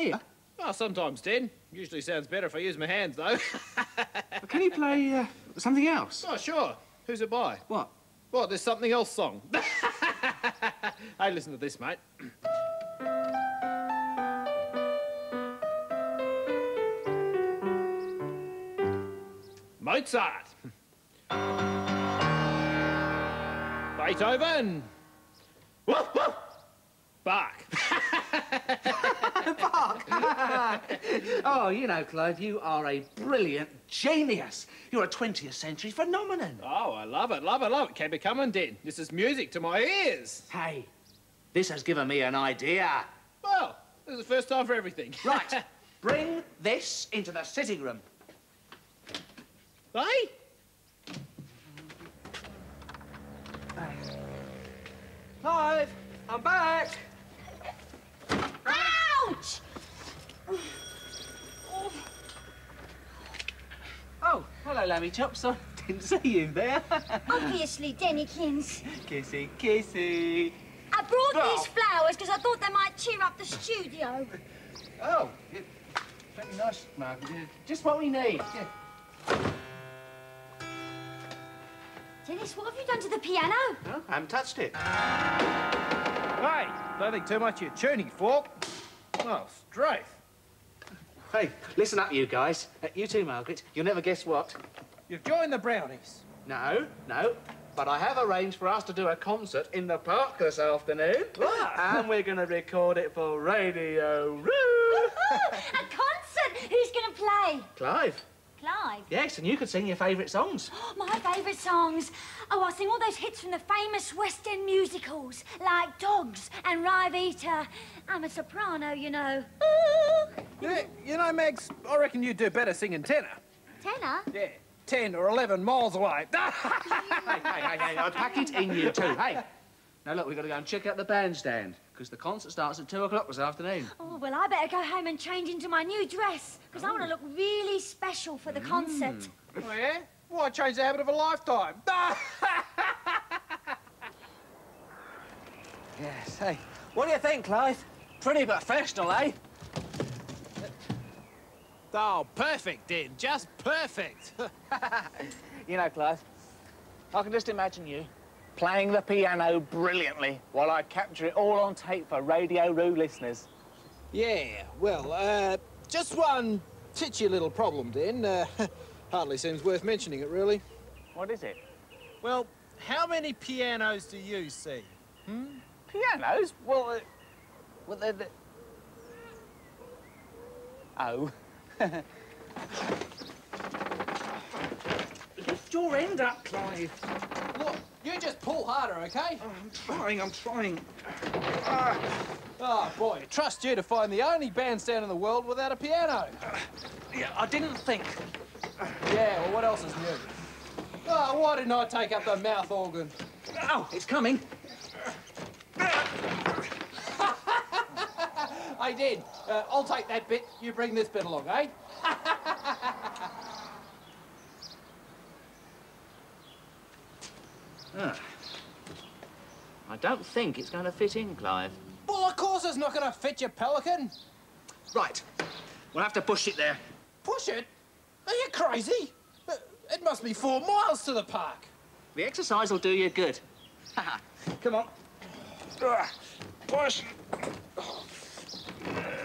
ear? Oh, sometimes, Den. Usually sounds better if I use my hands, though. Can you play uh, something else? oh, sure. Who's it by? What? What, there's something else song? hey, listen to this, mate. Mozart. Beethoven. Woof, woof. Bach. Oh, you know, Clive, you are a brilliant genius. You're a 20th century phenomenon. Oh, I love it, love it, love it. It coming, Den. This is music to my ears. Hey, this has given me an idea. Well, this is the first time for everything. Right, bring this into the sitting room. hey? Clive, I'm back. Ouch! Oh, hello, Lammy Chops. I didn't see you there. Obviously, Dennykins. kissy, kissy. I brought Oh. these flowers because I thought they might cheer up the studio. Oh, yeah, very nice, Margaret. Uh, just what we need. Yeah. Dennis, what have you done to the piano? No, I haven't touched it. Hey, don't think too much of your tuning fork. Oh, straight. Hey, listen up, you guys. Uh, you too, Margaret. You'll never guess what. You've joined the Brownies. No, no. But I have arranged for us to do a concert in the park this afternoon. Ah. and we're going to record it for Radio Roo. A concert! Who's going to play? Clive. Clive. Yes, and you could sing your favourite songs. My favourite songs. Oh, I'll sing all those hits from the famous West End musicals, like Dogs and Rivita. I'm a soprano, you know. Ooh. Yeah, you know, Megs, I reckon you'd do better singing tenor. Tenor? Yeah, 10 or 11 miles away. hey, hey, hey, hey, I'll pack it in you too. Hey. Now, look, we've got to go and check out the bandstand, because the concert starts at two o'clock this afternoon. Oh, well, I better go home and change into my new dress, because I want to look really special for the concert. oh, yeah? Why change the habit of a lifetime? Yes, hey. What do you think, Clive? Pretty professional, eh? Oh, perfect, Den. Just perfect. You know, Clive, I can just imagine you playing the piano brilliantly while I capture it all on tape for Radio Roo listeners. yeah, well, uh, just one titchy little problem, Den. Uh, hardly seems worth mentioning it, really. What is it? Well, how many pianos do you see? Pianos? Well, uh, well, they're, they're... Oh. Lift your end up, Clive. Look, you just pull harder, okay? I'm trying, I'm trying. Ah. Oh, boy, trust you to find the only bandstand in the world without a piano. Yeah, I didn't think. Yeah, well, what else is new? Oh, why didn't I take up the mouth organ? Oh, it's coming. I did. Uh, I'll take that bit. You bring this bit along, eh? I don't think it's going to fit in, Clive. Well, of course it's not going to fit, you pelican. Right. We'll have to push it there. Push it? Are you crazy? Uh, It must be four miles to the park. The exercise will do you good. Come on. Ugh, Push. Yeah.